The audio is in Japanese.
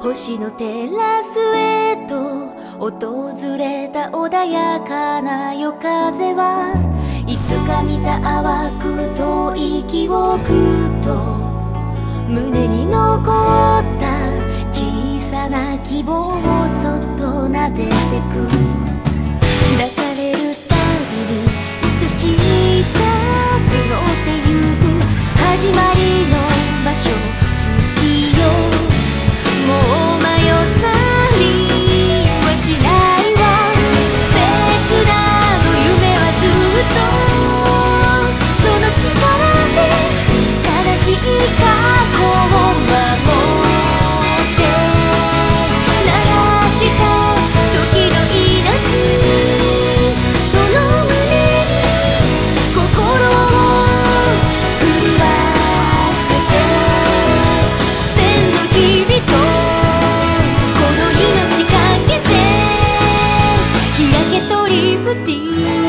星のテラスへと訪れた穏やかな夜風はいつか見た淡くと息をくっと胸に残った小さな希望をそっと撫でてく。你不定。